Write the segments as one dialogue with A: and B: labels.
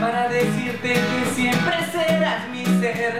A: para decirte que siempre serás mi ser?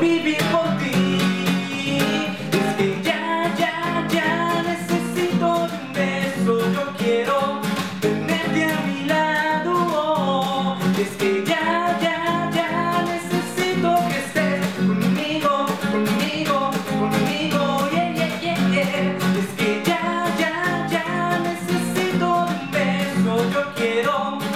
A: vivir por ti. Es que ya, ya, ya necesito un beso. Yo quiero tenerte a mi lado. Es que ya, ya, ya necesito que estés conmigo, conmigo, conmigo. Yeah, yeah, yeah, es que ya, ya, ya necesito un beso. Yo quiero.